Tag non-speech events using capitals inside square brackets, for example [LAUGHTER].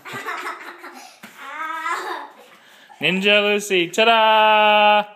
[LAUGHS] Ah. Ninja Lucy, ta-da!